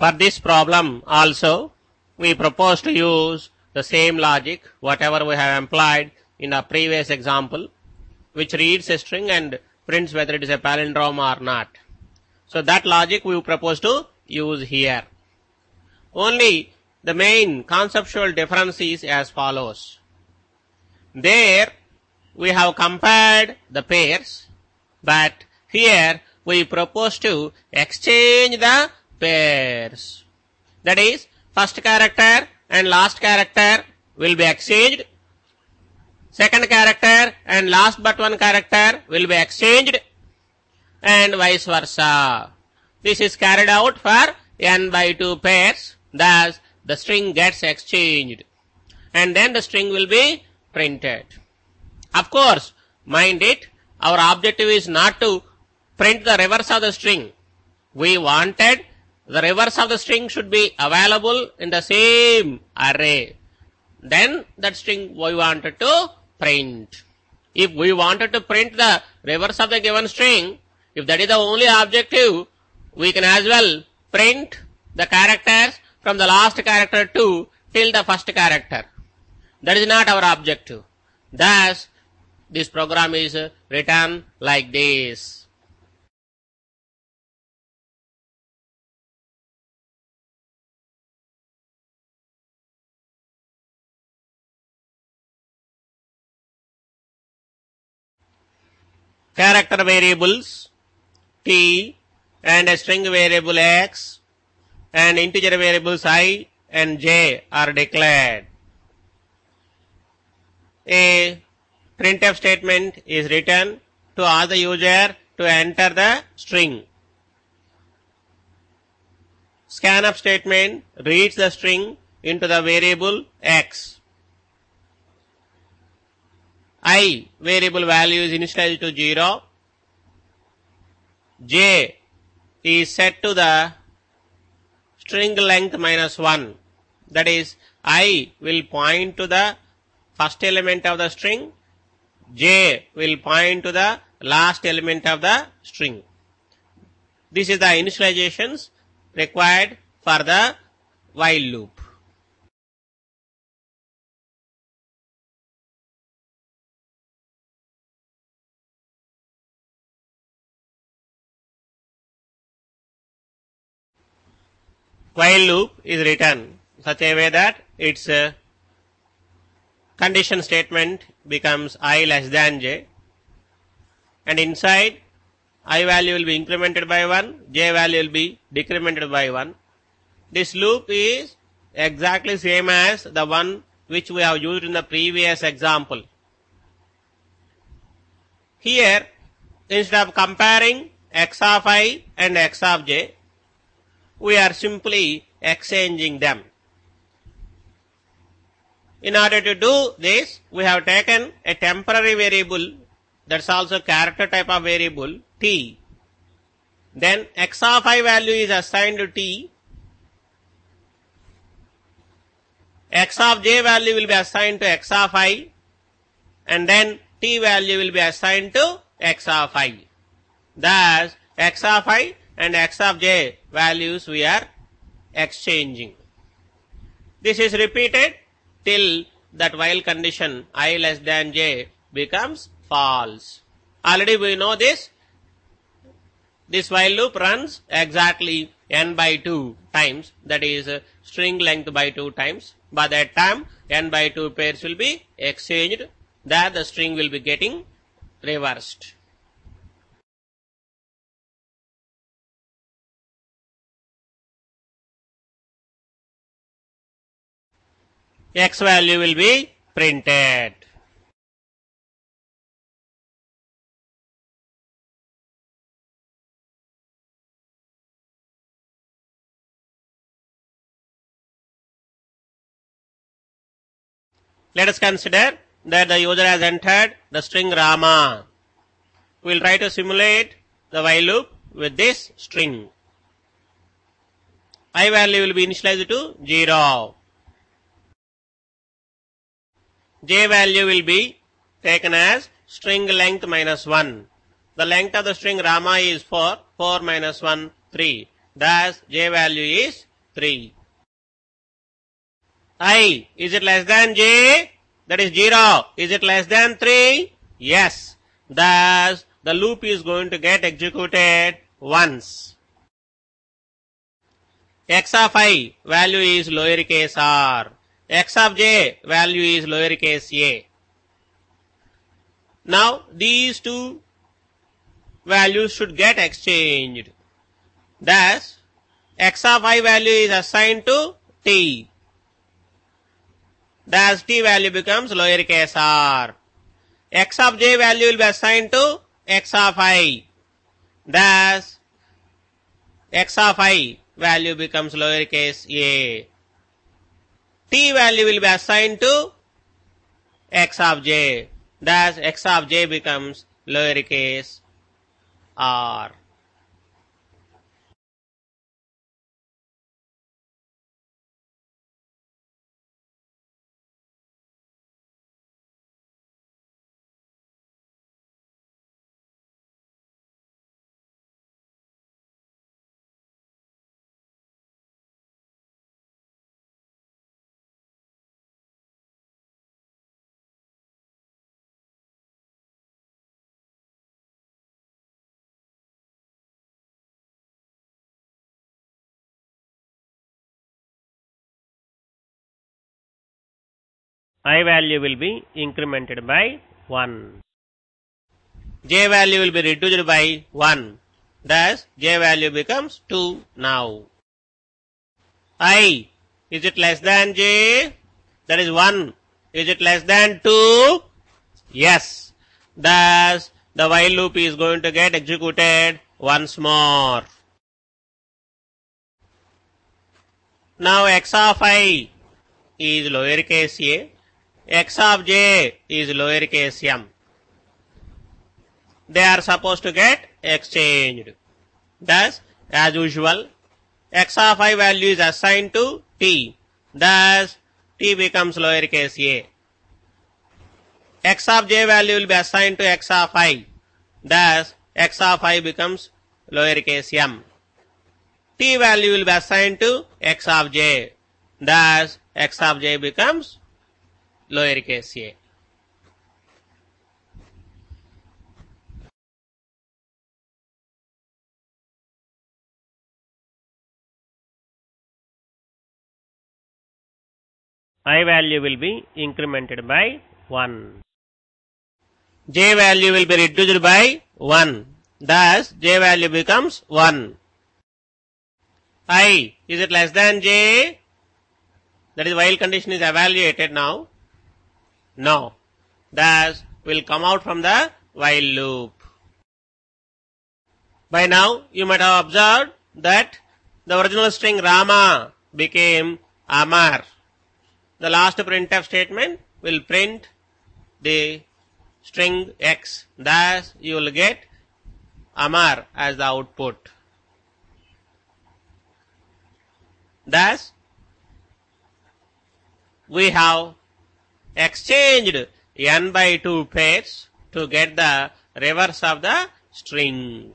For this problem also, we propose to use the same logic, whatever we have employed in our previous example, which reads a string and prints whether it is a palindrome or not. So that logic we propose to use here. Only the main conceptual difference is as follows. There we have compared the pairs, but here we propose to exchange the pairs. That is, first character and last character will be exchanged. Second character and last but one character will be exchanged and vice versa. This is carried out for n by 2 pairs. Thus, the string gets exchanged. And then the string will be printed. Of course, mind it, our objective is not to print the reverse of the string. We wanted the reverse of the string should be available in the same array. Then that string we wanted to print. If we wanted to print the reverse of the given string, if that is the only objective, we can as well print the characters from the last character to till the first character. That is not our objective. Thus, this program is written like this. Character variables t and a string variable x and integer variables i and j are declared. A printf statement is written to ask the user to enter the string. Scanf statement reads the string into the variable x. i variable value is initialized to 0. j is set to the string length minus 1. That is, i will point to the first element of the string, j will point to the last element of the string. This is the initializations required for the while loop. While loop is written such a way that its uh, condition statement becomes i less than j and inside i value will be incremented by 1 j value will be decremented by 1 this loop is exactly same as the one which we have used in the previous example. Here instead of comparing x of i and x of j we are simply exchanging them. In order to do this, we have taken a temporary variable that's also character type of variable t. Then x of i value is assigned to t. x of j value will be assigned to x of i and then t value will be assigned to x of i. Thus, x of i and x of j values we are exchanging. This is repeated till that while condition i less than j becomes false. Already we know this. This while loop runs exactly n by 2 times that is uh, string length by 2 times. By that time n by 2 pairs will be exchanged that the string will be getting reversed. X value will be printed. Let us consider that the user has entered the string Rama. We will try to simulate the while loop with this string. i value will be initialized to 0. J value will be taken as string length minus 1. The length of the string Rama is 4, 4 minus 1, 3. Thus, j value is 3. I, is it less than j? That is 0. Is it less than 3? Yes. Thus, the loop is going to get executed once. x of i value is lowercase r. x of j value is lowercase a. Now, these two values should get exchanged. Thus, x of i value is assigned to t. Thus, t value becomes lowercase r. x of j value will be assigned to x of i. Thus, x of i value becomes lowercase a. t value will be assigned to x of j. Thus, x of j becomes lowercase r. i value will be incremented by 1. j value will be reduced by 1. Thus, j value becomes 2 now. i, is it less than j? That is 1. Is it less than 2? Yes. Thus, the while loop is going to get executed once more. Now, x of i is lowercase a x of j is lowercase m. They are supposed to get exchanged. Thus, as usual, x of i value is assigned to t. Thus, t becomes lowercase a. x of j value will be assigned to x of i. Thus, x of i becomes lowercase m. t value will be assigned to x of j. Thus, x of j becomes lowercase a. i value will be incremented by 1. j value will be reduced by 1. Thus, j value becomes 1. i, is it less than j? That is while condition is evaluated now. No. Thus, will come out from the while loop. By now, you might have observed that the original string Rama became Amar. The last printf statement will print the string X. Thus, you will get Amar as the output. Thus, we have exchanged n by 2 pairs to get the reverse of the string.